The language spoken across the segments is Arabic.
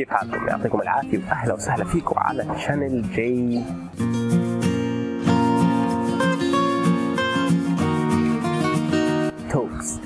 كيف حالكم يعطيكم العافيه واهلا وسهلا فيكم على channel J Talks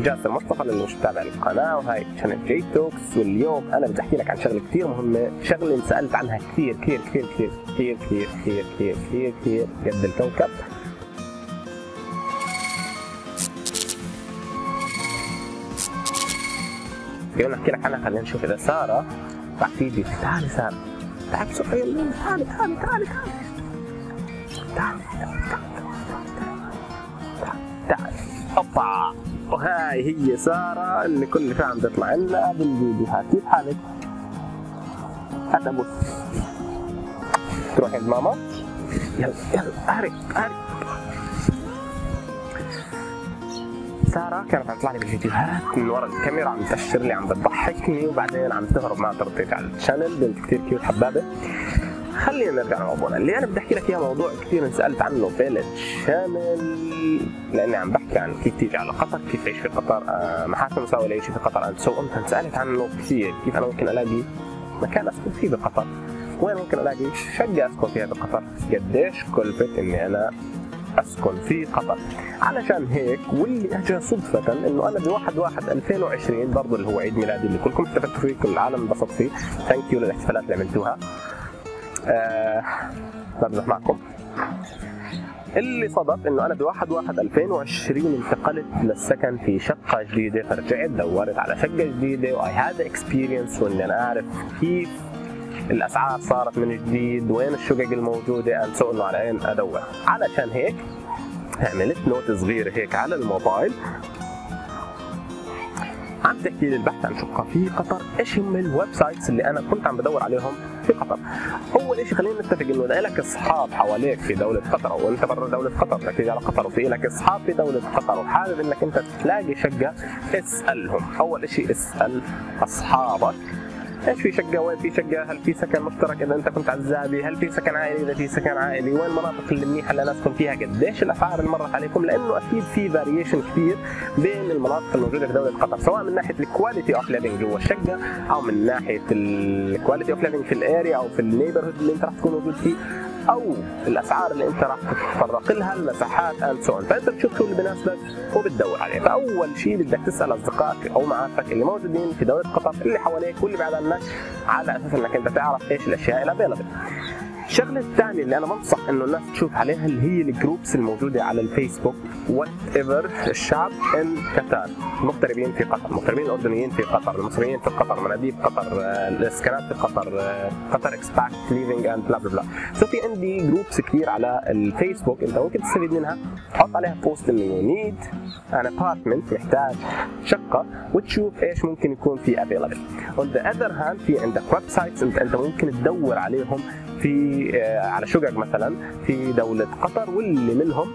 جاسر مصطفى للي مش متابع القناه وهاي channel J Talks واليوم أنا بدي احكي لك عن شغله كثير مهمه شغله انسالت عنها كثير كثير كثير كثير كثير كثير كثير كثير كثير كثير قد الكوكب خلينا نحكي لك عنها خلينا نشوف اذا ساره راح تيجي تعالي سارة تعالي صحيح تعالي تعالي تعالي تعالي تعالي تعالي تعالي هوبا وهاي هي سارة اللي كل شام تطلع لنا بالفيديوهات كيف حالك؟ هذا بص تروحي لماما يلا يلا أهرب أهرب سارة. كانت عم تطلع لي بالفيديوهات من ورا الكاميرا عم تأشر لي عم بتضحكني وبعدين عم تهرب ما ترديت على ال channel. بنت كثير cute حبابة. خلينا نرجع لموضوعنا. اللي أنا بدي أحكي لك إياه موضوع كثير انسالت عنه بال channel لأني عم بحكي عن كيف تيجي على قطر كيف تعيش في قطر آه، محاسن مساوي لعيش في قطر and so on انسالت عنه كثير. كيف أنا ممكن ألاقي مكان اسكن فيه بقطر؟ وين ممكن ألاقي شقة اسكن فيها بقطر؟ قديش كلفت إني أنا أسكن في قطر. علشان هيك واللي اجى صدفة إنه أنا بواحد واحد 2020 برضه اللي هو عيد ميلادي اللي كلكم احتفلتوا فيه كل العالم انبسط فيه. thank you للاحتفالات اللي عملتوها. آه بمزح معكم. اللي صدف إنه أنا بواحد واحد 2020 انتقلت للسكن في شقة جديدة فرجعت دورت على شقة جديدة و I had experience وإني أنا أعرف كيف الأسعار صارت من جديد وين الشقق الموجودة؟ and so on على وين أدور. علشان هيك عملت note صغيرة هيك على الموبايل. عم تحكي لي البحث عن شقة في قطر، إيش هم ال websites اللي أنا كنت عم بدور عليهم في قطر؟ أول شيء خلينا نتفق إنه إذا لك أصحاب حواليك في دولة قطر أو أنت برا دولة قطر بدك على قطر وفي لك أصحاب في دولة قطر وحابب إنك أنت تلاقي شقة اسألهم، أول شيء اسأل أصحابك. إيش في شقة؟ وين في شقة؟ هل في سكن مشترك إذا أنت كنت عزابي؟ هل في سكن عائلي؟ إذا في سكن عائلي. وين المناطق اللي منيحة اللي ناسكم فيها قديش الأسعار اللي مرت عليكم؟ لأنه أكيد في variation كثير بين المناطق الموجودة في دولة قطر سواء من ناحية ال quality of living جوا الشقة أو من ناحية ال quality of living في ال area أو في ال neighborhood اللي أنت راح تكون موجود فيه. أو الأسعار اللي أنت راح تتطرق لها المساحات and so فأنت بتشوف شو اللي بيناسبك وبتدور عليه. فأول شيء بدك تسأل أصدقائك أو معارفك اللي موجودين في دوله قطر اللي حواليك واللي بعد عنك على أساس إنك أنت تعرف إيش الأشياء ال available الشغلة الثانية اللي أنا بنصح إنه الناس تشوف عليها اللي هي ال groups الموجودة على الفيسبوك whatever الشعب in قطر المغتربين في قطر المغتربين الاردنيين في قطر المصريين في قطر مناديب قطر آه، الاسكانات في قطر آه، قطر expat living and blah blah blah في عندي groups كثير على الفيسبوك أنت ممكن تستفيد منها. تحط عليها post إنه you need an apartment محتاج شقة وتشوف إيش ممكن يكون في available on the other hand في عندك websites أنت ممكن تدور عليهم في آه، على شقق مثلا في دولة قطر واللي منهم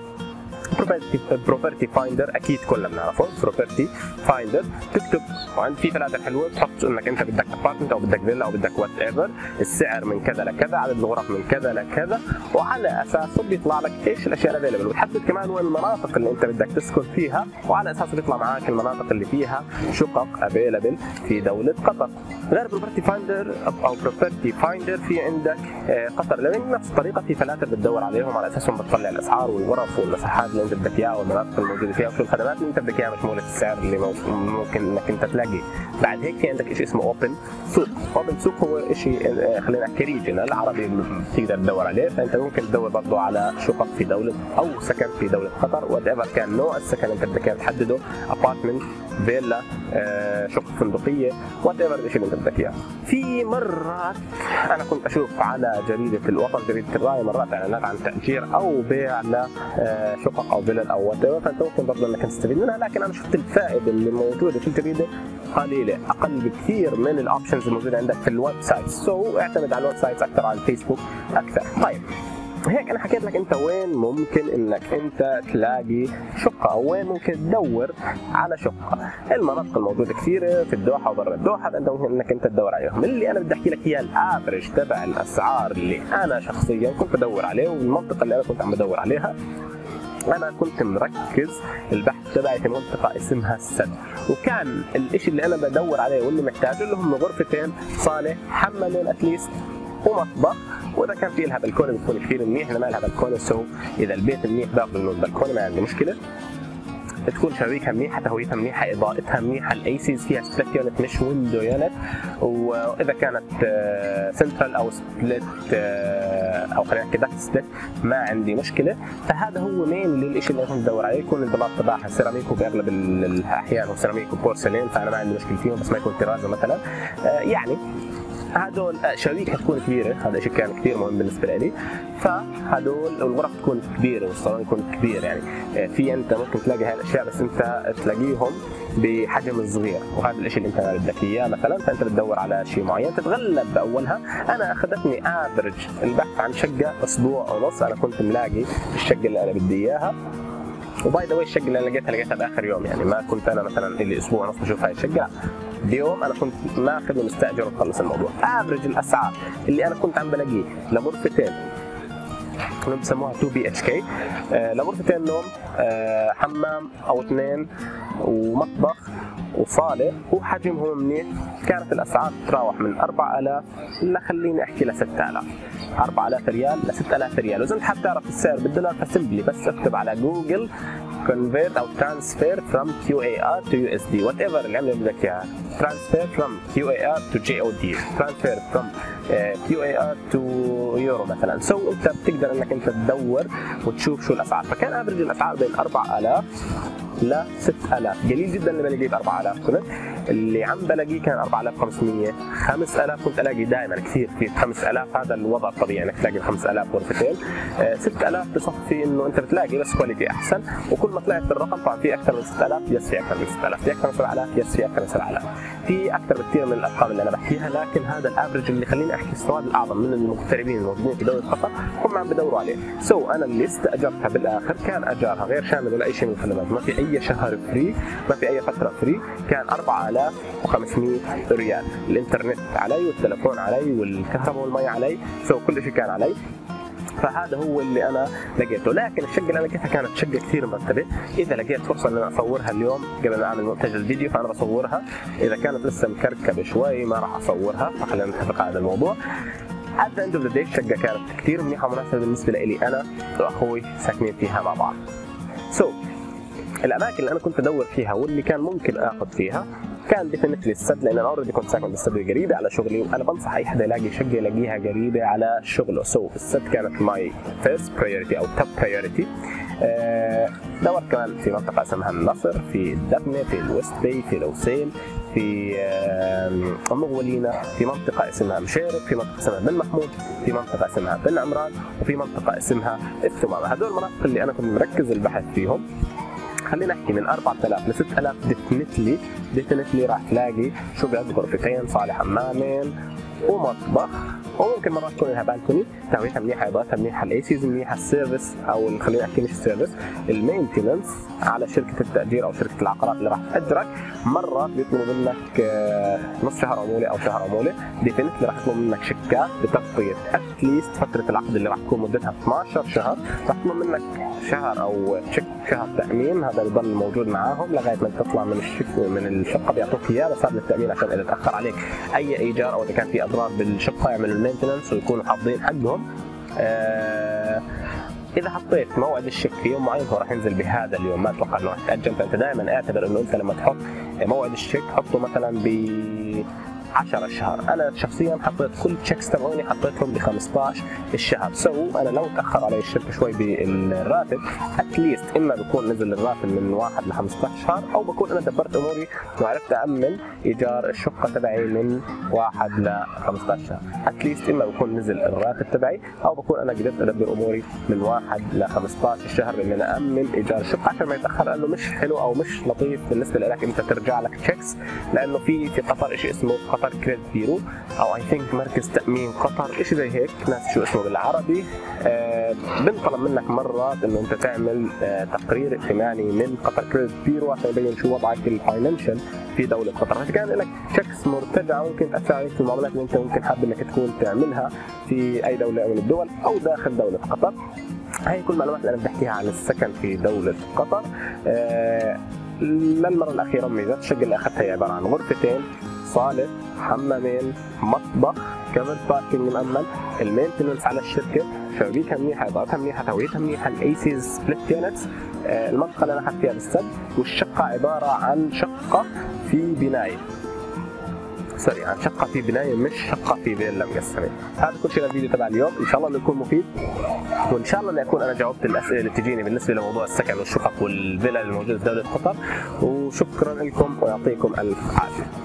Property Finder أكيد كلنا بنعرفه. Property Finder تكتب وعند في filters حلوة تحط إنك أنت بدك apartment أو بدك فيلا أو بدك whatever السعر من كذا لكذا عدد الغرف من كذا لكذا. وعلى أساسه بيطلع لك إيش الأشياء ال available وتحدد كمان وين المناطق اللي أنت بدك تسكن فيها. وعلى أساسه بيطلع معك المناطق اللي فيها شقق available في دولة قطر. غير Property Finder أو Property Finder في عندك آه، Qatar. Living نفس الطريقة في filters بتدور عليهم. على اساسهم بتطلع الأسعار والغرف والمساحات اللي انت بدك اياها والمناطق الموجودة فيها. وشو الخدمات اللي انت بدك اياها مشموله السعر اللي ممكن انك انت تلاقيه بعد هيك في عندك شيء اسمه OpenSooq. OpenSooq هو شيء آه، خلينا نحكي regional عربي بتقدر تدور عليه. فأنت ممكن تدور برضه على شقق في دولة أو سكن في دولة قطر. whatever كان نوع السكن اللي انت بدك اياه تحدده apartment فيلا آه، شقه فندقية. whatever الشيء اللي انت بدك اياه في مرات أنا كنت أشوف على جريدة الوطن جريدة الرأي مرات إعلانات عن تأجير أو بيع لشقق أو فيلل أو whatever فأنت ممكن برضه إنك تستفيد منها لكن أنا شفت الفائدة اللي موجودة في الجريده قليلة أقل بكثير من ال options الموجوده عندك في ال website so اعتمد على ال website أكثر على الفيسبوك أكثر. طيب هيك أنا حكيت لك أنت وين ممكن إنك أنت تلاقي شقة أو وين ممكن تدور على شقة. المناطق الموجودة كثيرة في الدوحة وبرا الدوحة انت ممكن إنك أنت تدور عليهم. اللي أنا بدي أحكي لك إياه ال average تبع الأسعار اللي أنا شخصيا كنت بدور عليه والمنطقة اللي أنا كنت عم بدور عليها. أنا كنت مركز البحث تبعي في منطقة اسمها السد. وكان الشيء اللي أنا بدور عليه واللي محتاجه اللي هم غرفتين صالة حمامين at least ومطبخ. وإذا كان في لها بلكونه بتكون كثير منيح إذا ما لها بلكونه so. إذا البيت منيح باخذ من البلكونة ما عندي مشكلة. تكون شبابيكها منيحه تهويتها منيحه اضاءتها منيحه ال ACs فيها split unit مش window unit. وإذا كانت سنترال أو split أو خلينا نحكي duct split ما عندي مشكلة. فهذا هو main الشيء اللي أنا بدور عليه يكون البلاط تبعها سيراميك وباغلب الأحيان هو سيراميك وبورسلين فأنا ما عندي مشكلة فيهم بس ما يكون طرازة مثلا. آه، يعني هدول شبابيك حتكون كبيرة هذا شيء كان كثير مهم بالنسبة لي. فهدول الغرف تكون كبيرة والصالون يكون كبير يعني. آه، في أنت ممكن تلاقي هاي الأشياء بس أنت تلاقيهم بحجم صغير. وهذا الشيء اللي أنت بدك إياه مثلا فأنت بتدور على شيء معين تتغلب بأولها. أنا أخذتني افرج البحث عن شقة أسبوع ونص أنا كنت ملاقي الشقة اللي أنا بدي إياها. وباي ذا الشقة اللي أنا لقيتها لقيتها بآخر يوم يعني. ما كنت أنا مثلا اللي أسبوع ونص بشوف هاي الشقة. بيوم أنا كنت ماخذ ومستأجر وخلص الموضوع. افرج الأسعار اللي أنا كنت عم بلاقيه لغرفتين. كانوا بسموها 2 BHK لغرفتين نوم آه حمام أو اثنين ومطبخ وصالة وحجمهم منيح. كانت الأسعار تتراوح من 4000 لخليني أحكي ل 6000 4000 ريال ل 6000 ريال. وإذا أنت حاب تعرف السعر بالدولار ف simply بس اكتب على جوجل convert أو transfer from QAR to USD whatever العمله اللي بدك اياها transfer from QAR to JOD transfer from uh, QAR to يورو مثلا. so so, انت بتقدر انك انت تدور وتشوف شو الأسعار. فكان average الأسعار بين 4000 ل 6000 قليل جدا بلاقيه ب 4000 كنت اللي عم بلاقيه كان 4500 5000 كنت الاقي دائما كثير كثير. 5000 هذا الوضع الطبيعي إنك تلاقي 5000 غرفتين 6000 بصفي إنه أنت بتلاقي بس quality أحسن. وكل ما طلعت بالرقم طبعا في أكثر من 6000 yes في أكثر من 6000 في أكثر من 7000 yes في أكثر من 7000 في أكثر بكثير من الأرقام اللي أنا بحكيها. لكن هذا ال average اللي خليني أحكي السواد الأعظم من المغتربين الموجودين في دوله قطر هم عم بدوروا عليه. so أنا اللي استأجرتها بالآخر. كان أجارها غير شامل ولا أي شيء من الخدمات. ما في أي شهر free ما في أي فترة free كان 4500 ريال. الإنترنت علي والتلفون علي والكهرباء والمي علي so كل شيء كان علي. فهذا هو اللي أنا لقيته. لكن الشقة اللي أنا لقيتها كانت شقة كثير مرتبة. إذا لقيت فرصة إن أنا أصورها اليوم قبل ما أعمل مونتاج الفيديو فأنا بصورها. إذا كانت لسه مكركبة شوي ما راح أصورها فخلينا نتفق على هذا الموضوع. At the end of الشقة كانت كثير منيحة ومناسبة بالنسبة لي. أنا وأخوي ساكنين فيها مع بعض. So الأماكن اللي أنا كنت أدور فيها واللي كان ممكن آخذ فيها كان definitely السد لأن أنا already كنت ساكن بالسد قريبة على شغلي وأنا بنصح أي حدا يلاقي شقة يلاقيها قريبة على شغله. so so, السد كانت my first priority أو top priority دورت كمان في منطقة اسمها النصر في الدفنه في الويست باي في لوسيل في آم غولينا في منطقة اسمها مشيرب في منطقة اسمها بن محمود في منطقة اسمها بن عمران وفي منطقة اسمها الثمامه هذول المناطق اللي أنا كنت مركز البحث فيهم. خلينا نحكي من 4000 ل 6000 definitely definitely راح تلاقي شقق غرفتين صالة حمامين ومطبخ. وممكن مرات تكون لها balcony تهويتها منيحة اضاءتها منيحة ال ACs منيحة ال service أو خلينا نحكي مش ال service ال maintenance على شركة التأجير أو شركة العقارات اللي راح تأجرك. مرات بيطلبوا منك نص شهر عمولة أو شهر عمولة. definitely راح يطلبوا منك شيكات بتغطية at least فترة العقد اللي راح تكون مدتها 12 شهر. راح يطلبوا منك شهر أو تشيك شهر تامين هذا بضل موجود معاهم لغاية ما تطلع من الشك من الشقة. بيعطوك إياه بس هذا التأمين عشان إذا تأخر عليك أي إيجار أو إذا كان في أضرار بالشقة يعملوا ال maintenance ويكونوا حافظين حقهم. آه إذا حطيت موعد الشيك في يوم معين هو راح ينزل بهذا اليوم. ما أتوقع إنه راح يتأجل. فأنت دائما اعتبر إنه أنت لما تحط موعد الشيك حطه مثلا ب 10 اشهر أنا شخصيا حطيت كل cheques تبعوني حطيتهم ب 15 الشهر. so أنا لو تأخر علي الشركة شوي بالراتب at least إما بكون نزل الراتب من 1 ل 15 شهر أو بكون أنا دبرت أموري وعرفت امن إيجار الشقة تبعي من 1 ل 15 شهر. at least إما بكون نزل الراتب تبعي أو بكون أنا قدرت أدبر أموري من 1 ل 15 شهر بان أنا امن إيجار الشقة. عشان ما يتأخر لأنه مش حلو أو مش لطيف بالنسبة لك إنت ترجع لك cheques لأنه في في قطر شيء اسمه قطر credit bureau أو I think مركز تأمين قطر شيء زي هيك؟ ناسي شو اسمه بالعربي. آه بنطلب منك مرات إنه أنت تعمل آه تقرير ائتماني من قطر credit bureau عشان يبين شو وضعك ال financial في دولة قطر. فكان لك cheques مرتجعه ممكن تأثر عليك في المعاملات اللي أنت ممكن حابب إنك تكون تعملها في أي دولة من الدول أو داخل دولة قطر. هاي كل المعلومات اللي أنا بدي أحكيها عن السكن في دولة قطر. آه للمرة الأخيرة ميزات الشقة اللي أخذتها هي عبارة عن غرفتين. صاله حمامين مطبخ covered parking مأمن. ال maintenance على الشركة. شبابيكها منيحة اضاءتها منيحة تهويتها منيحة ال AC split units المنطقة اللي أنا اخذت فيها بالسد. والشقة عبارة عن شقة في بنايه سوري عن شقة في بناية مش شقة في فيلا مقسمة هذا كل شيء للفيديو تبع اليوم. إن شاء الله إنه يكون مفيد. وإن شاء الله إني أكون أنا جاوبت الأسئلة اللي تجيني بالنسبة لموضوع السكن والشقق والفيلا الموجودة في دولة قطر. وشكرا لكم ويعطيكم ألف عافية.